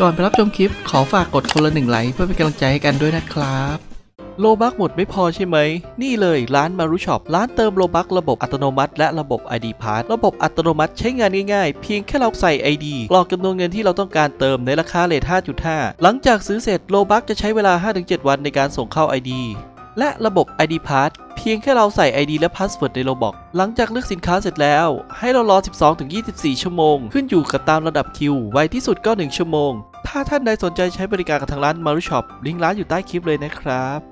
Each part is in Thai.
ก่อนไปรับชมคลิปขอฝากกดคนละหนึ่งไลค์เพื่อเป็นกำลังใจให้กันด้วยนะครับ Robux หมดไม่พอใช่ไหม นี่เลยร้านมารุช็อปร้านเติม Robux ระบบอัตโนมัติและระบบ ID p a s s ระบบอัตโนมัติใช้งานง่ายๆ เพียงแค่เราใส่ ID กรอกจำนวนเงินที่เราต้องการเติมในราคา rate 5.5 หลังจากซื้อเสร็จ Robux จะใช้เวลา 5-7 วันในการส่งเข้า ID และระบบ ID Pass เพียงแค่เราใส่ ID และ Password ใน Roblox หลังจากเลือกสินค้าเสร็จแล้ว ให้เรารอ 12-24 ชั่วโมง ขึ้นอยู่กับตามระดับคิว ไวที่สุดก็ 1 ชั่วโมง ถ้าท่านใดสนใจใช้บริการกับทางร้านมารุช็อปลิงก์ร้านอยู่ใต้คลิปเลยนะครับ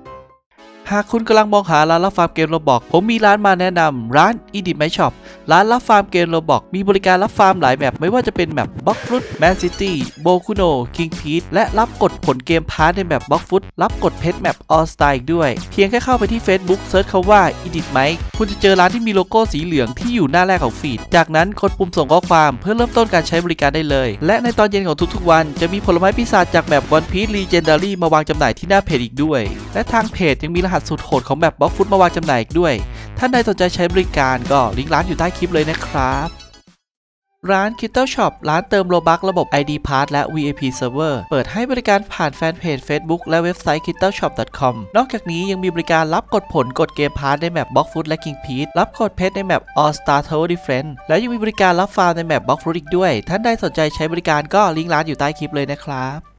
หากคุณกำลังมองหาร้านรับฟาร์มเกมโรบอกผมมีร้านมาแนะนำร้าน e d i t My Shop ร้านรับฟาร์มเกมโรบอกมีบริการรับฟาร์มหลายแบบไม่ว่าจะเป็นแบบบล็อกฟุตแมนซิตี้โบคุโนคิงพีทและรับกดผลเกมพาร์ทในแบบบล็อกฟุตรับกดเพชรแมปออสไตล์ด้วย เพียงแค่เข้าไปที่ Facebook เซิร์ชคำว่า e d i t My คุณจะเจอร้านที่มีโลโก้สีเหลืองที่อยู่หน้าแรกของ feed จากนั้นกดปุ่มส่งข้อความเพื่อเริ่มต้นการใช้บริการได้เลย และในตอนเย็นของทุกๆวัน จะมีผลไม้ปีศาจจากแบบวันพี e ลีเจนดารี่มาวางจำหน่ายที่หน้าเพจอีกด้วย และทางเพจยังมีรหัสสุดโหดของแมป Blox Fruit มาวางจำหน่ายอีกด้วยท่านใดสนใจใช้บริการก็ลิงก์ร้านอยู่ใต้คลิปเลยนะครับร้าน k i t t l e Shop ร้านเติม Robux ระบบ ID Pass และ VIP Server เปิดให้บริการผ่านแฟนเพจ Facebook และเว็บไซต์ kittleshop.com นอกจากนี้ยังมีบริการรับกดผลกดเกมพาร์ทในแมป b ล็อกฟุตและ King p e a รับกดเพชรในแมป All Star Tower Defense และยังมีบริการรับฟาร์มในแมป b ล็อกฟุตอีกด้วย ท่านใดสนใจใช้บริการก็ลิงก์ร้านอยู่ใต้คลิปเลยนะครับ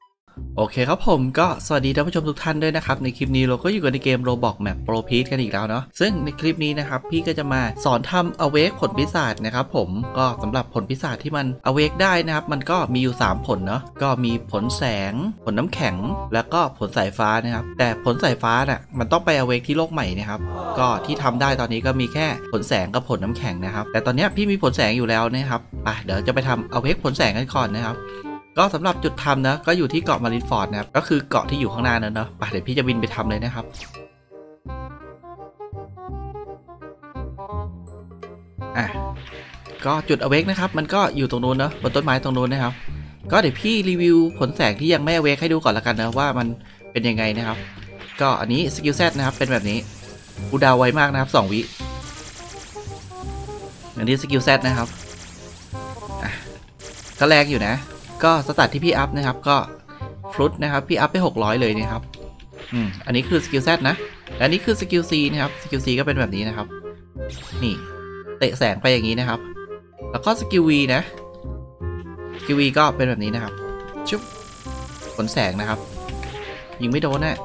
โอเคครับผมก็สวัสดีท่านผู้ชมทุกท่านด้วยนะครับ ในคลิปนี้เราก็อยู่กันในเกม Roblox Map Pro p e a c e กันอีกแล้วเนาะซึ่งในคลิปนี้นะครับพี่ก็จะมาสอนทำ Awake ผลพิศาจนะครับผมก็สำหรับผลพิศาจที่มัน Awake ได้นะครับ มันก็มีอยู่ 3 ผลเนาะก็มีผลแสง ผลน้ำแข็ง แล้วก็ผลสายฟ้านะครับ แต่ผลสายฟ้าน่ะมันต้องไป Awake ที่โลกใหม่นะครับก็ที่ทำได้ตอนนี้ก็มีแค่ผลแสงกับผลน้ำแข็งนะครับแต่ตอนนี้พี่มีผลแสงอยู่แล้วนะครับไปเดี๋ยวจะไปทำ Awake ผลแสงกันก่อนนะครับ ก็สำหรับจุดทำนะ ก็อยู่ที่เกาะมารินฟอร์ดนะครับ ก็คือเกาะที่อยู่ข้างหน้านั้นเนาะไปเดี๋ยวพี่จะบินไปทำเลยนะครับอะก็จุด awake นะครับ มันก็อยู่ตรงนู้นเนาะบนต้นไม้ตรงนู้นนะครับ ก็เดี๋ยวพี่รีวิวผลแสงที่ยังไม่ awake ให้ดูก่อนละกันนะว่ามันเป็นยังไงนะครับ ก็อันนี้สกิล Z นะครับเป็นแบบนี้กูดาวไวมากนะครับ 2 วิอันนี้สกิล Z นะครับอะก็แรงอยู่นะ ก็ stat ที่พี่อัพนะครับก็ fruit นะครับพี่อัพไป 600 เลยนะครับอืมอันนี้คือสกิล Z นะและอันนี้คือสกิล C นะครับสกิล C ก็เป็นแบบนี้นะครับ นี่เตะแสงไปอย่างนี้นะครับ แล้วก็สกิล V นะสกิล V ก็เป็นแบบนี้นะครับชุบผลแสงนะครับ ยิงไม่โดนนะ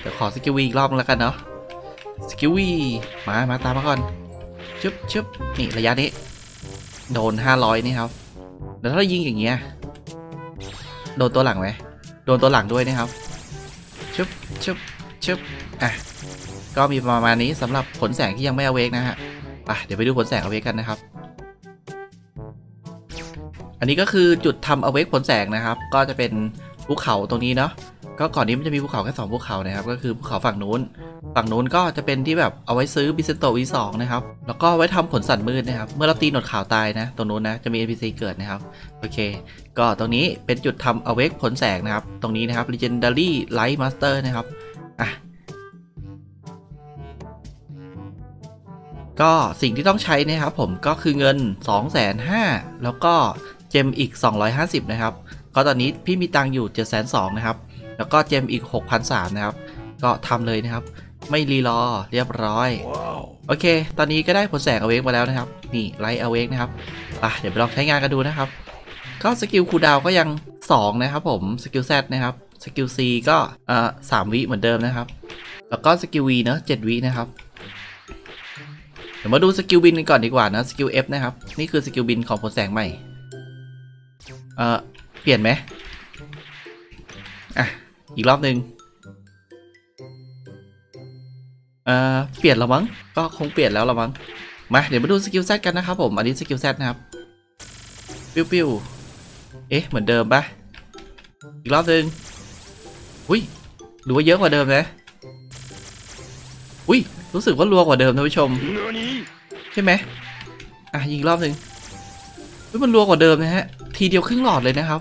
เดี๋ยวขอสกิล V อีกรอบแล้วกันเนาะสกิล V มา มาตามมาก่อนชุบชุบนี่ระยะนี้ โดน 500 นี่ครับ แล้วถ้าเรายิงอย่างเงี้ยโดนตัวหลังไหมโดนตัวหลังด้วยนะครับชึบชึบชึบอะก็มีประมาณนี้สำหรับผลแสงที่ยังไม่ awake นะฮะอะเดี๋ยวไปดูผลแสง awake กันนะครับ อันนี้ก็คือจุดทำ awake ผลแสงนะครับ ก็จะเป็นภูเขาตรงนี้เนาะ ก็ก่อนนี้มันจะมีภูเขาแค่สองภูเขานะครับ ก็คือภูเขาฝั่งนู้น ฝั่งนู้นก็จะเป็นที่แบบเอาไว้ซื้อบิเซนโต V2 นะครับ แล้วก็ไว้ทำผลสัตว์มืดนะครับ เมื่อเราตีหนวดขาวตายนะ ตรงนู้นนะจะมี NPC เกิดนะครับ โอเค ก็ตรงนี้เป็นจุดทำ awake ผลแสงนะครับ ตรงนี้นะครับ legendary light master นะครับ อะ ก็สิ่งที่ต้องใช้นะครับผมก็คือเงิน 2 5 0 0 0แล้วก็gem อีก 250 นะครับ ก็ตอนนี้พี่มีตังอยู่ 7 2 0 0 0นะครับ แล้วก็ gem อีก6,300นะครับ ก็ทำเลยนะครับ ไม่รีรอเรียบร้อยโอเค ตอนนี้ก็ได้ผลแสง awake มาแล้วนะครับ นี่ light awake นะครับอะเดี๋ยวไปลองใช้งานกันดูนะครับ ก็สกิล cooldown ก็ยัง 2 นะครับผม สกิล Z นะครับสกิล C ก็เอ่อสามวิเหมือนเดิมนะครับ แล้วก็สกิล V เนอะเจ็ดวินะครับ เดี๋ยวมาดูสกิลบินกันก่อนดีกว่านะสกิล F นะครับ นี่คือสกิลบินของผลแสงใหม่ เอ่อ เปลี่ยนไหมอะ อีกรอบหนึ่งเอ่อเปลี่ยนแล้วมั้ง ก็คงเปลี่ยนแล้วละมั้ง มา เดี๋ยวมาดูสกิล Z กันนะครับผม อันนี้สกิล Z นะครับ ปิ้วปิ้วเอ๊ะ เหมือนเดิมปะอีกรอบหนึ่งอุ้ยหรือว่าเยอะกว่าเดิมนะ อุ้ย รู้สึกว่ารัวกว่าเดิมท่านผู้ชม ใช่ไหมอะยิงอีกรอบหนึ่งเฮ้ยมันรัวกว่าเดิมนะฮะ ทีเดียวครึ่งหลอดเลยนะครับ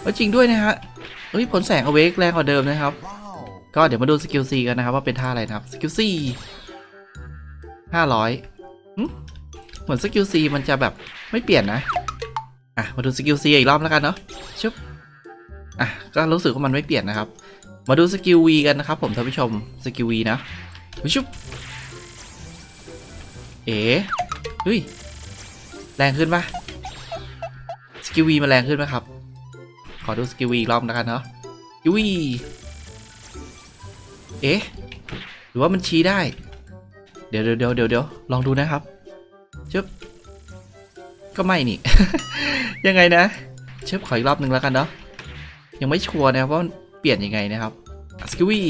เออจริงด้วยนะฮะ เฮ้ยผลแสง awake แรงกว่าเดิมนะครับ ก็เดี๋ยวมาดูสกิล C กันนะครับว่าเป็นท่าอะไรนะครับสกิล C ห้าร้อยเหมือนสกิล C มันจะแบบไม่เปลี่ยนนะ อะมาดูสกิล C อีกรอบแล้วกันเนาะชุบอะก็รู้สึกว่ามันไม่เปลี่ยนนะครับ มาดูสกิล V กันนะครับผมท่านผู้ชมสกิล V นะชุบเอ๋เฮ้ยแรงขึ้นปะสกิล V มันแรงขึ้นไหมครับ ขอดูสกิล V อีกรอบแล้วกันเนาะสกิล V เอ๊ะ หรือว่ามันชี้ได้ เดี๋ยวเดี๋ยวเดี๋ยวเดี๋ยวลองดูนะครับชึบก็ไม่นี่ ยังไงนะชึบขออีกรอบหนึ่งแล้วกันเนาะ ยังไม่ชัวร์นะว่าเปลี่ยนยังไงนะครับ skill V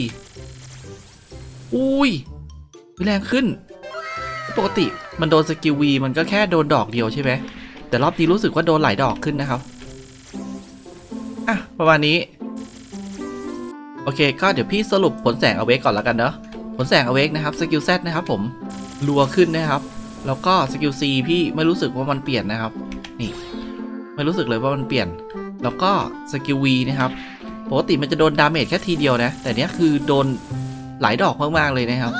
อุ้ยแรงขึ้น ปกติมันโดน skill V มันก็แค่โดนดอกเดียวใช่ไหมแต่รอบนี้รู้สึกว่าโดนหลายดอกขึ้นนะครับ อะ ประมาณนี้ โอเค ก็เดี๋ยวพี่สรุปผลแสง awake ก่อนแล้วกันเนาะผลแสง awake นะครับสกิล Z นะครับผมรัวขึ้นนะครับ แล้วก็ skill C พี่ไม่รู้สึกว่ามันเปลี่ยนนะครับ นี่ ไม่รู้สึกเลยว่ามันเปลี่ยน แล้วก็ skill V นะครับปกติมันจะโดน damage แค่ทีเดียวนะ แต่เนี้ยคือโดนหลายดอกมากๆเลยนะครับ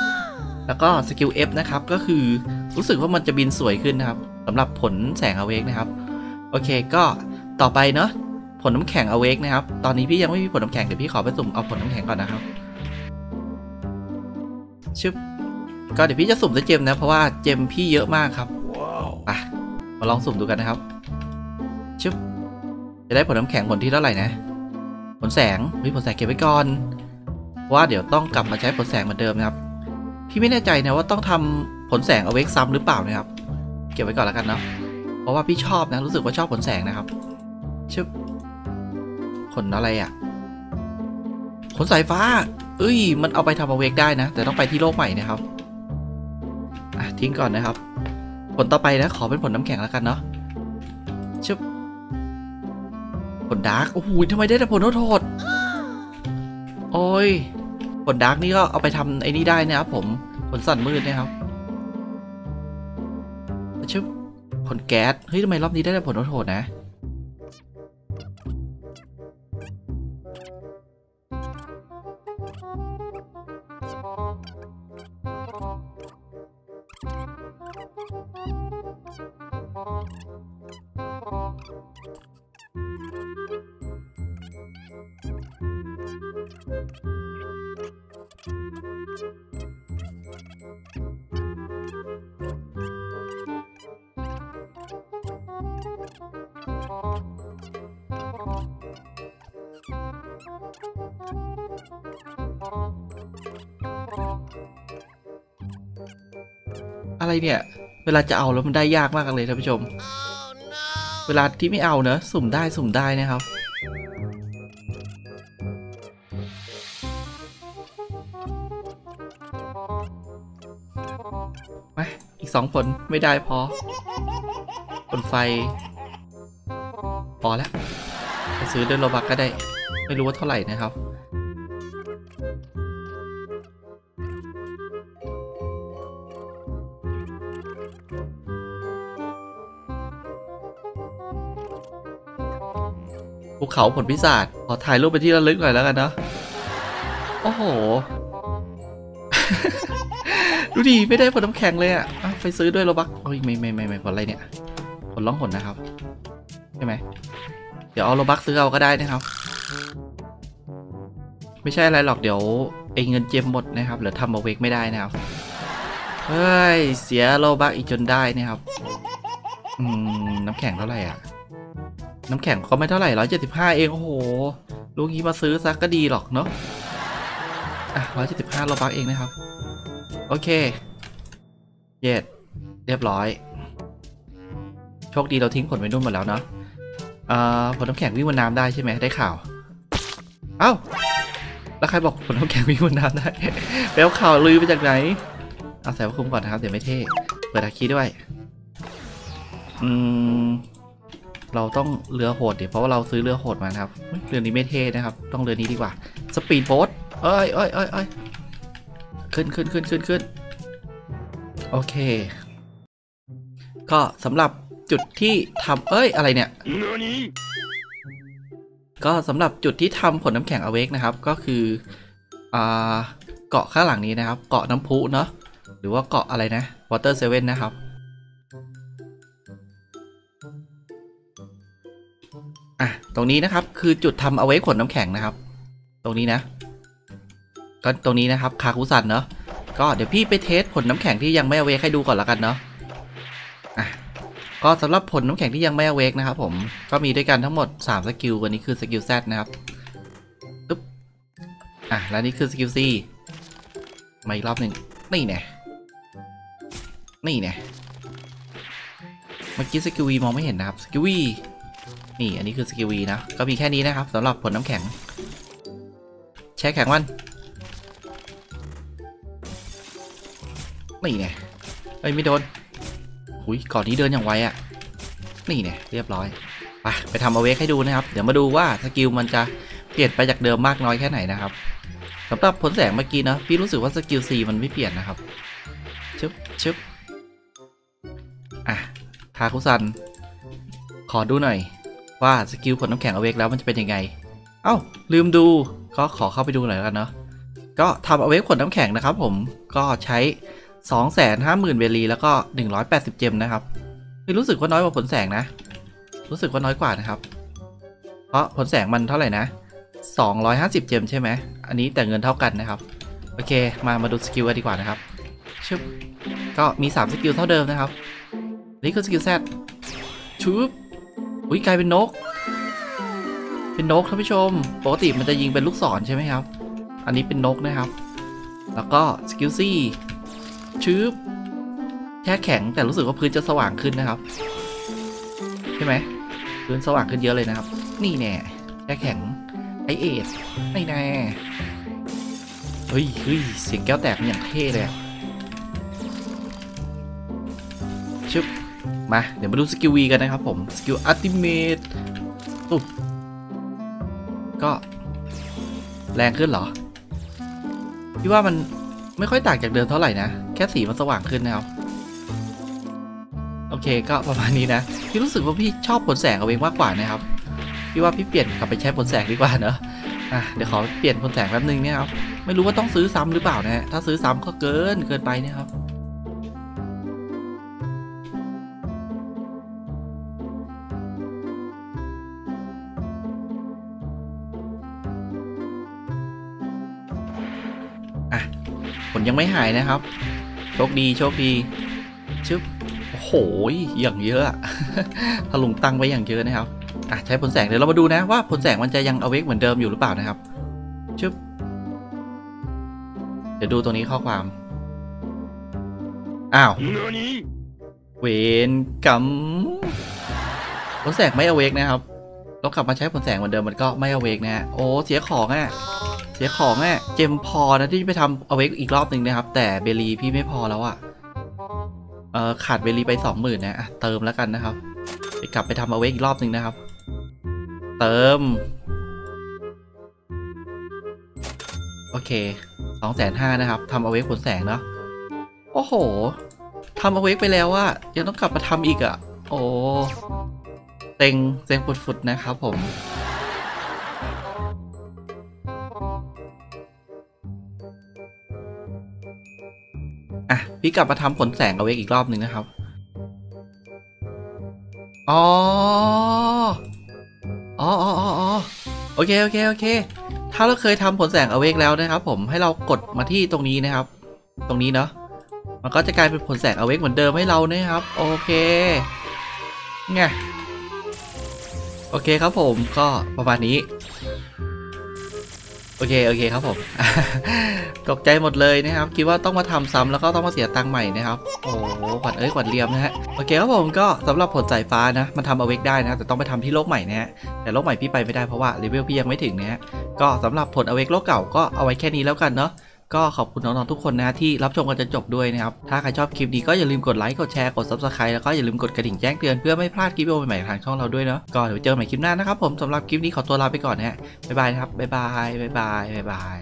แล้วก็ skill F นะครับ ก็คือรู้สึกว่ามันจะบินสวยขึ้นนะครับสำหรับผลแสง awake นะครับ โอเคก็ต่อไปเนาะ ผลน้ำแข็ง awake นะครับ ตอนนี้พี่ยังไม่มีผลน้ำแข็งเดี๋ยวพี่ขอไปสุ่มเอาผลน้ำแข็งก่อนนะครับชึบก็เดี๋ยวพี่จะสุ่มด้วยเจมนะ เพราะว่าเจมพี่เยอะมากครับอะมาลองสุ่มดูกันนะครับชึบจะได้ผลน้ำแข็งผลที่เท่าไหร่นะ ผลแสงเฮ้ยผลแสงเก็บไว้ก่อนเพราะว่าเดี๋ยวต้องกลับมาใช้ผลแสงเหมือนเดิมนะครับ พี่ไม่แน่ใจนะว่าต้องทำผลแสงเอาเวกซ้ำหรือเปล่านะครับ เก็บไว้ก่อนแล้วกันเนาะเพราะว่าพี่ชอบนะรู้สึกว่าชอบผลแสงนะครับชึบ ผลอะไรอะ่ะผลสายฟ้า เอ้ย มันเอาไปทำเอาเวกได้นะ แต่ต้องไปที่โลกใหม่นะครับ อะ ทิ้งก่อนนะครับ ผลต่อไปนะ ขอเป็นผลน้ำแข็งแล้วกันเนาะชึบผลดาร์ก โอ้โหทำไมได้แต่ผลโทษโอ้ย ผลดาร์กนี่ก็เอาไปทำไอ้นี่ได้นะครับผม ผลสั่นมืดนะครับชึบผลแก๊ส เฮ้ยทำไมรอบนี้ได้แต่ผลโทษนะ อะไรเนี่ย เวลาจะเอาแล้วมันได้ยากมากเลยท่านผู้ชม เวลาที่ไม่เอาเนอะสุ่มได้สุ่มได้นะครับ มาอีกสองผลไม่ได้พอ ผลไฟ พอแล้วไปซื้อเด้วยโลบักก็ได้ ไม่รู้ว่าเท่าไหร่นะครับ ภูเขาผลพิศาจขอถ่ายรูปไปที่ระลึกหน่อยแล้วกันเนาะโอ้โห ดูดีไม่ได้ผลน้ำแข็งเลยอะ่ะไปซื้อด้วยโรบักโอ้ยไม่ไม่ไม่ไม่ผลอะไรเนี่ยผลล่องหนนะครับใช่ไหมเดี๋ยวเอาโรบักซื้อเอาก็ได้นะครับ ไม่ใช่อะไรหรอกเดี๋ยวไอ้เงินเจมหมดนะครับเหลือทำเอาเวกไม่ได้นะครับเฮ้ยเสียโรบักอีกจนได้นะครับ อืมน้ำแข็งเท่าไหร่อะ น้ำแข็งเขาไม่เท่าไหร่ร้อยเจ็ดสิบห้าเองโอ้โห ลูกนี้มาซื้อซักก็ดีหรอกเนาะอะร้อยเจ็ดสิบห้าโลบักเองนะครับ โอเค เย็ดเรียบร้อย โชคดีเราทิ้งผลไว้นู่นหมดแล้วเนาะอ่าผลน้ำแข็งวิ่งบนน้ำได้ใช่ไหมได้ข่าว เอ้า แล้วใครบอกผลน้ำแข็งวิ่งบนน้ำได้ไปเอาข่าวลือไปจากไหน เอาใส่ว่าคุ้มก่อนนะครับ เดี๋ยวไม่เท่ เปิดอาคีด้วย อืม เราต้องเรือโหดเดี๋ยวเพราะว่าเราซื้อเรือโหดมานะครับเฮ้ยเรือนี้ไม่เท่นะครับ ต้องเรือนี้ดีกว่า สปีดโบ๊ทเอ้ยเอ้ยเอ้ยเอ้ยขึ้นขึ้นขึ้นขึ้นขึ้นโอเค ก็สำหรับจุดที่ทำเอ้ยอะไรเนี่ยก็สำหรับจุดที่ทำผลน้ำแข็งอเวกนะครับ ก็คืออ่าเกาะข้างหลังนี้นะครับ เกาะน้ำพุเนาะหรือว่าเกาะอะไรนะ Water Seven นะครับ อะตรงนี้นะครับคือจุดทำ awake ผลน้ำแข็งนะครับ ตรงนี้นะ ก็ตรงนี้นะครับคาคุซันเนาะก็เดี๋ยวพี่ไป test ผลน้ำแข็งที่ยังไม่ awake ให้ดูก่อนแล้วกันเนาะอะก็สำหรับผลน้ำแข็งที่ยังไม่ awake นะครับผมก็มีด้วยกันทั้งหมด3สกิลวันนี้คือสกิล Z นะครับปึ๊บอะแล้วนี่คือสกิล C มาอีกรอบหนึ่งนี่แน่นี่แน่เมื่อกี้ skill V มองไม่เห็นนะครับสกิล V นี่อันนี้คือสกิล V นะ ก็มีแค่นี้นะครับสำหรับผลน้ำแข็ง แช่แข็งมันนี่เนี่ยเอ้ยไม่โดนหุยก่อนนี้เดินอย่างไวอะ่ะ นี่เนี่ยเรียบร้อย ไปไปทำ awake ให้ดูนะครับ เดี๋ยวมาดูว่า skill มันจะเปลี่ยนไปจากเดิมมากน้อยแค่ไหนนะครับสำหรับผลแสงเมื่อกี้นะพี่รู้สึกว่าสกิล C มันไม่เปลี่ยนนะครับชึบชึบอะทาคุซัน ขอดูหน่อย ว่า skill ผลน้ำแข็ง awake แล้วมันจะเป็นยังไง เอ้าลืมดูก็ขอเข้าไปดูหน่อยแล้วกันเนาะก็ทำ awake ผลน้ำแข็งนะครับผมก็ใช้ 250,000 Beli แล้วก็ 180 gem นะครับคือรู้สึกว่าน้อยกว่าผลแสงนะ รู้สึกว่าน้อยกว่านะครับ เพราะผลแสงมันเท่าไหร่นะ 250 gem ใช่ไหมอันนี้แต่เงินเท่ากันนะครับ โอเค มามาดู skill กันดีกว่านะครับชึบก็มี 3 skill เท่าเดิมนะครับ นี่คือ skill Z ชุบ อุ้ยกลายเป็นนก เป็นนกท่านผู้ชม ปกติมันจะยิงเป็นลูกศรใช่ไหมครับ อันนี้เป็นนกนะครับ แล้วก็ skill C ชืบแช่แข็งแต่รู้สึกว่าพื้นจะสว่างขึ้นนะครับ ใช่ไหมพื้นสว่างขึ้นเยอะเลยนะครับ นี่แน่แช่แข็ง Ice Age นี่แน่เฮ้ยเฮ้ยเสียงแก้วแตกมันอย่างเท่เลยชึบ มา เดี๋ยวมาดู skill V กันนะครับผม skill ultimate ตุ๊บก็ แรงขึ้นเหรอ พี่ว่ามันไม่ค่อยต่างจากเดิมเท่าไหร่นะ แค่สีมันสว่างขึ้นนะครับ โอเคก็ประมาณนี้นะ พี่รู้สึกว่าพี่ชอบผลแสงเอาเองมากกว่านะครับ พี่ว่าพี่เปลี่ยนกลับไปใช้ผลแสงดีกว่าเนอะอะเดี๋ยวขอเปลี่ยนผลแสงแป๊บนึงเนี่ยครับ ไม่รู้ว่าต้องซื้อซ้ำหรือเปล่านะฮะ ถ้าซื้อซ้ำก็เกินเกินไปเนะครับ อะผลยังไม่หายนะครับ โชคดีโชคดีชึบโอ้โหอย่างเยอะอะถลุงตังไว้อย่างเยอะนะครับอะใช้ผลแสงเดี๋ยวเรามาดูนะว่าผลแสงมันจะยังเอาเวกเหมือนเดิมอยู่หรือเปล่านะครับชึบเดี๋ยวดูตรงนี้ข้อความ อ้าว เวนกรรมผลแสงไม่เอาเวกนะครับ เรากลับมาใช้ผลแสงเหมือนเดิมมันก็ไม่เอาเวกนะฮะโอ้เสียของอะเสียของอะเจมพอนะที่จะไปทำเอาเวกอีกรอบหนึ่งนะครับ แต่เบลีพี่ไม่พอแล้วอะเออขาดเบลีไปสองหมื่นนะอะเติมแล้วกันนะครับไปกลับไปทำเอาเวกอีกรอบหนึ่งนะครับ เติม โอเคสองแสนห้านะครับทำเอาเวกผลแสงเนาะโอ้โหทำเอาเวกไปแล้วว่ายังต้องกลับมาทำอีกอะ่ะ โอ้ เต็งเต็งฟุดๆนะครับผมอะพี่กลับมาทำผลแสงเอาเวกอีกรอบหนึ่งนะครับ อ๋อ อ๋ออ๋ออ๋อโอเค โอเค โอเค ถ้าเราเคยทำผลแสงเอาเวกแล้วนะครับผม ให้เรากดมาที่ตรงนี้นะครับ ตรงนี้เนาะ มันก็จะกลายเป็นผลแสงเอาเวกเหมือนเดิมให้เรานะครับ โอเคไง โอเคครับผมก็ประมาณนี้ โอเค โอเคครับผม ตกใจหมดเลยนะครับ คิดว่าต้องมาทำซ้ำแล้วก็ต้องมาเสียตังค์ใหม่นะครับ โอ้หขวัญเอ้ยขวัญเลียมนะฮะ โอเคครับผมก็สำหรับผลสายฟ้านะ มันทำเอาเวกได้นะ แต่ต้องไปทำที่โลกใหม่นะฮะ แต่โลกใหม่พี่ไปไม่ได้เพราะว่าเลเวลพี่ยังไม่ถึงนะฮะ ก็สำหรับผลเอาเวกโลกเก่าก็เอาไว้แค่นี้แล้วกันเนาะ ก็ขอบคุณน้องๆทุกคนนะที่รับชมกันจนจบด้วยนะครับ ถ้าใครชอบคลิปนี้ก็อย่าลืมกดไลค์ กดแชร์ กด subscribe แล้วก็อย่าลืมกดกระดิ่งแจ้งเตือนเพื่อไม่พลาดคลิปวิดีโอใหม่ๆทางช่องเราด้วยเนาะ ก็เดี๋ยวเจอกันใหม่คลิปหน้านะครับผมสำหรับคลิปนี้ขอตัวลาไปก่อนนะฮะ บ๊ายบายครับ บ๊ายบาย บ๊ายบาย บ๊ายบาย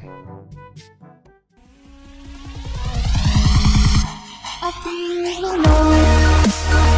I feel alone.